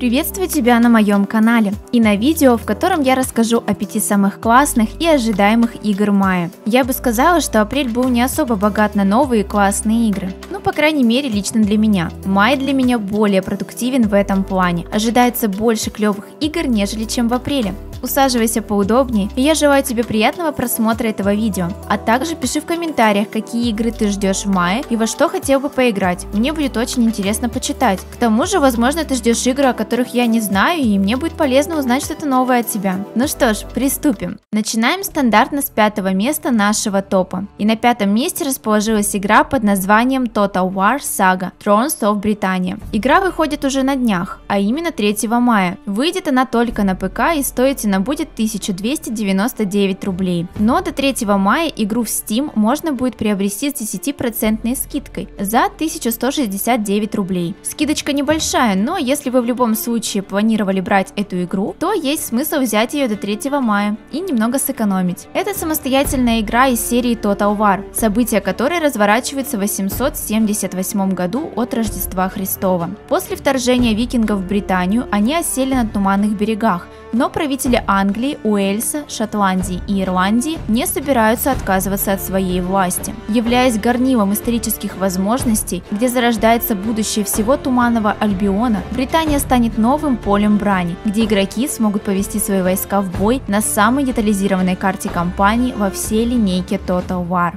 Приветствую тебя на моем канале и на видео, в котором я расскажу о пяти самых классных и ожидаемых игр мая. Я бы сказала, что апрель был не особо богат на новые классные игры. Ну, по крайней мере, лично для меня. Май для меня более продуктивен в этом плане. Ожидается больше клевых игр, нежели чем в апреле усаживайся поудобнее, и я желаю тебе приятного просмотра этого видео. А также пиши в комментариях, какие игры ты ждешь в мае и во что хотел бы поиграть. Мне будет очень интересно почитать. К тому же, возможно, ты ждешь игры, о которых я не знаю, и мне будет полезно узнать что-то новое от тебя. Ну что ж, приступим. Начинаем стандартно с пятого места нашего топа. И на пятом месте расположилась игра под названием Total War Saga Thrones of Britannia. Игра выходит уже на днях, а именно 3 мая. Выйдет она только на ПК и стоит цена будет 1299 рублей. Но до 3 мая игру в Steam можно будет приобрести с 10% скидкой за 1169 рублей. Скидочка небольшая, но если вы в любом случае планировали брать эту игру, то есть смысл взять ее до 3 мая и немного сэкономить. Это самостоятельная игра из серии Total War, события которой разворачиваются в 878 году от Рождества Христова. После вторжения викингов в Британию они осели на туманных берегах, но правители Англии, Уэльса, Шотландии и Ирландии не собираются отказываться от своей власти. Являясь горнилом исторических возможностей, где зарождается будущее всего Туманного Альбиона, Британия станет новым полем брани, где игроки смогут повести свои войска в бой на самой детализированной карте кампании во всей линейке Total War.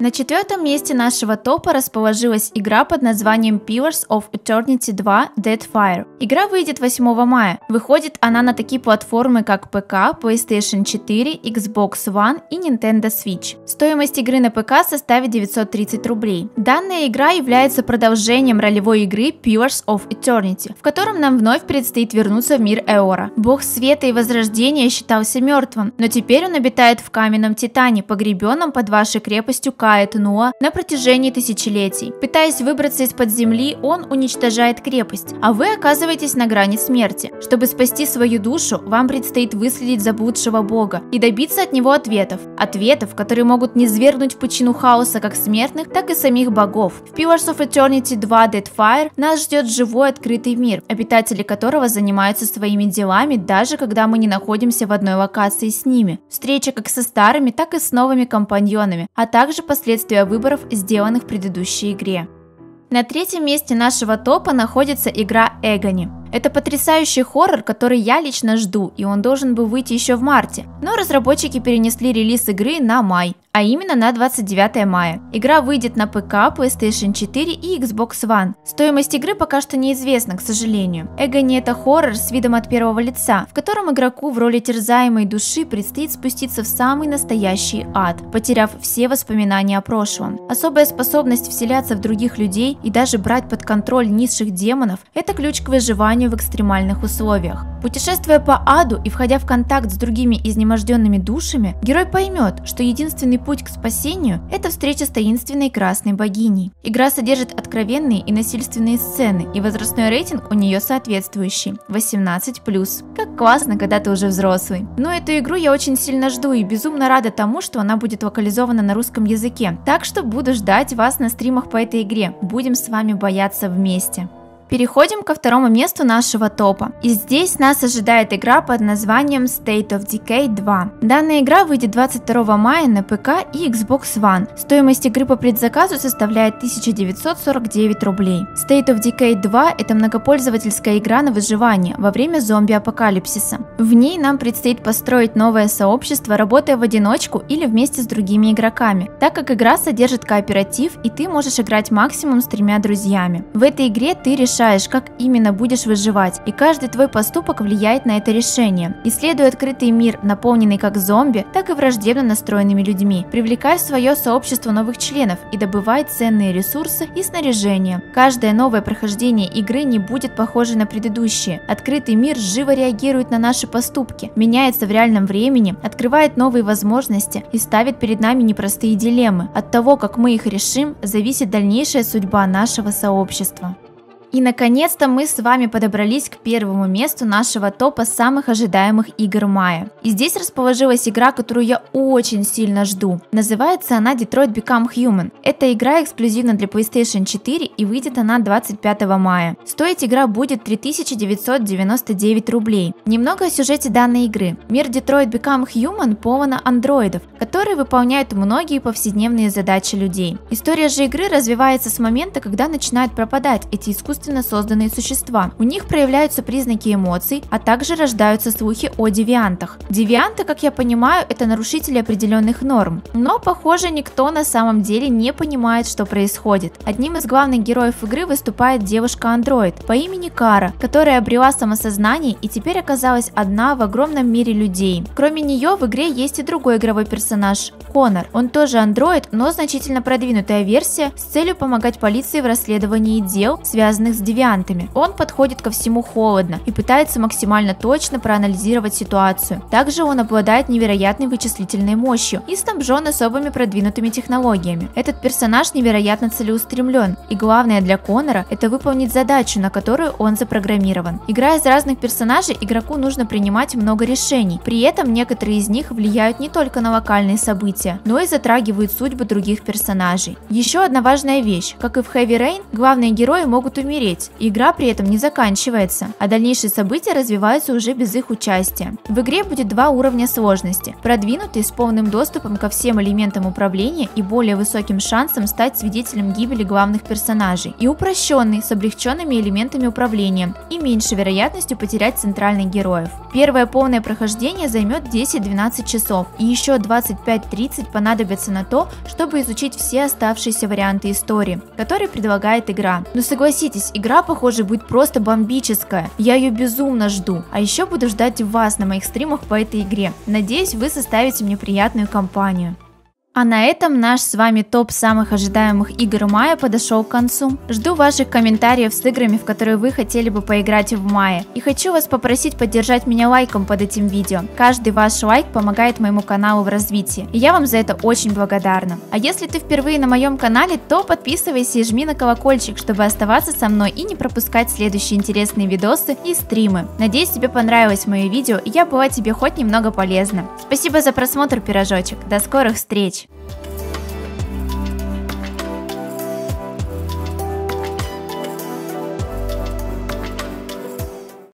На четвертом месте нашего топа расположилась игра под названием Pillars of Eternity 2 Dead Fire. Игра выйдет 8 мая. Выходит она на такие платформы, как ПК, PlayStation 4, Xbox One и Nintendo Switch. Стоимость игры на ПК составит 930 рублей. Данная игра является продолжением ролевой игры Pillars of Eternity, в котором нам вновь предстоит вернуться в мир Эора. Бог света и возрождения считался мертвым, но теперь он обитает в каменном Титане, погребенном под вашей крепостью Каэт Нуа на протяжении тысячелетий. Пытаясь выбраться из-под земли, он уничтожает крепость, а вы оказываетесь на грани смерти. Чтобы спасти свою душу, вам предстоит выследить заблудшего бога и добиться от него ответов. Ответов, которые могут не свергнуть в пучину хаоса как смертных, так и самих богов. В Pillars of Eternity 2 Dead Fire нас ждет живой открытый мир, обитатели которого занимаются своими делами, даже когда мы не находимся в одной локации с ними. Встреча как со старыми, так и с новыми компаньонами, а также по последствия выборов, сделанных в предыдущей игре. На третьем месте нашего топа находится игра Эгони. Это потрясающий хоррор, который я лично жду, и он должен был выйти еще в марте. Но разработчики перенесли релиз игры на май, а именно на 29 мая. Игра выйдет на ПК, PlayStation 4 и Xbox One. Стоимость игры пока что неизвестна, к сожалению. Эгони это хоррор с видом от первого лица, в котором игроку в роли терзаемой души предстоит спуститься в самый настоящий ад, потеряв все воспоминания о прошлом. Особая способность вселяться в других людей и даже брать под контроль низших демонов – это ключ к выживанию выживанию в экстремальных условиях. Путешествуя по аду и входя в контакт с другими изнеможденными душами, герой поймет, что единственный путь к спасению – это встреча с таинственной красной богиней. Игра содержит откровенные и насильственные сцены, и возрастной рейтинг у нее соответствующий – 18+. Как классно, когда ты уже взрослый. Но эту игру я очень сильно жду и безумно рада тому, что она будет локализована на русском языке. Так что буду ждать вас на стримах по этой игре. Будем с вами бояться вместе. Переходим ко второму месту нашего топа. И здесь нас ожидает игра под названием State of Decay 2. Данная игра выйдет 22 мая на ПК и Xbox One. Стоимость игры по предзаказу составляет 1949 рублей. State of Decay 2 это многопользовательская игра на выживание во время зомби-апокалипсиса. В ней нам предстоит построить новое сообщество, работая в одиночку или вместе с другими игроками, так как игра содержит кооператив и ты можешь играть максимум с тремя друзьями. В этой игре ты решаешь как именно будешь выживать, и каждый твой поступок влияет на это решение. Исследуй открытый мир, наполненный как зомби, так и враждебно настроенными людьми. Привлекай в свое сообщество новых членов и добывай ценные ресурсы и снаряжение. Каждое новое прохождение игры не будет похоже на предыдущее. Открытый мир живо реагирует на наши поступки, меняется в реальном времени, открывает новые возможности и ставит перед нами непростые дилеммы. От того, как мы их решим, зависит дальнейшая судьба нашего сообщества. И наконец-то мы с вами подобрались к первому месту нашего топа самых ожидаемых игр мая. И здесь расположилась игра, которую я очень сильно жду. Называется она Detroit Become Human. Эта игра эксклюзивна для PlayStation 4 и выйдет она 25 мая. Стоить игра будет 3999 рублей. Немного о сюжете данной игры. Мир Detroit Become Human полон андроидов, которые выполняют многие повседневные задачи людей. История же игры развивается с момента, когда начинают пропадать эти искусственные искусственно созданные существа. У них проявляются признаки эмоций, а также рождаются слухи о девиантах. Девианты, как я понимаю, это нарушители определенных норм. Но, похоже, никто на самом деле не понимает, что происходит. Одним из главных героев игры выступает девушка-андроид по имени Кара, которая обрела самосознание и теперь оказалась одна в огромном мире людей. Кроме нее в игре есть и другой игровой персонаж – Конор. Он тоже андроид, но значительно продвинутая версия с целью помогать полиции в расследовании дел, связанных связанных с девиантами. Он подходит ко всему холодно и пытается максимально точно проанализировать ситуацию. Также он обладает невероятной вычислительной мощью и снабжен особыми продвинутыми технологиями. Этот персонаж невероятно целеустремлен, и главное для Конора это выполнить задачу, на которую он запрограммирован. Играя за разных персонажей, игроку нужно принимать много решений. При этом некоторые из них влияют не только на локальные события, но и затрагивают судьбы других персонажей. Еще одна важная вещь. Как и в Heavy Rain, главные герои могут умереть. Игра при этом не заканчивается, а дальнейшие события развиваются уже без их участия. В игре будет два уровня сложности. Продвинутый с полным доступом ко всем элементам управления и более высоким шансом стать свидетелем гибели главных персонажей. И упрощенный с облегченными элементами управления и меньшей вероятностью потерять центральных героев. Первое полное прохождение займет 10-12 часов и еще 25-30 понадобится на то, чтобы изучить все оставшиеся варианты истории, которые предлагает игра. Но согласитесь, Согласитесь, игра, похоже, будет просто бомбическая. Я ее безумно жду. А еще буду ждать вас на моих стримах по этой игре. Надеюсь, вы составите мне приятную компанию. А на этом наш с вами топ самых ожидаемых игр мая подошел к концу. Жду ваших комментариев с играми, в которые вы хотели бы поиграть в мае. И хочу вас попросить поддержать меня лайком под этим видео. Каждый ваш лайк помогает моему каналу в развитии. И я вам за это очень благодарна. А если ты впервые на моем канале, то подписывайся и жми на колокольчик, чтобы оставаться со мной и не пропускать следующие интересные видосы и стримы. Надеюсь, тебе понравилось мое видео и я была тебе хоть немного полезна. Спасибо за просмотр, пирожочек. До скорых встреч! Thank you.